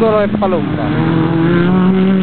Tudoro e Palombra.